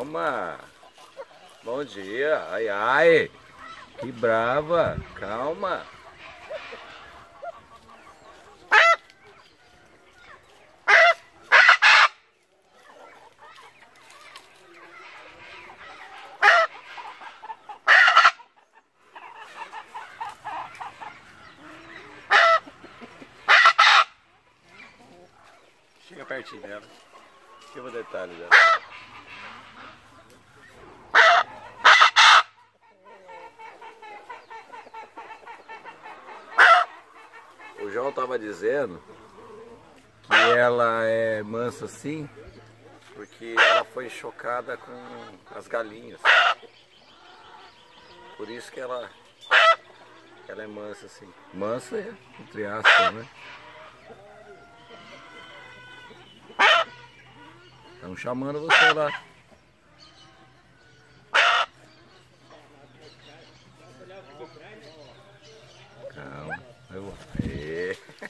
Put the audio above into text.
Calma. Bom dia. Ai, ai. Que brava. Calma. Chega pertinho dela. Chega o detalhe dela. O João tava dizendo que ela é mansa assim porque ela foi chocada com as galinhas. Por isso que ela, ela é mansa assim. Mansa é, entre aspas, né? Estão chamando você lá.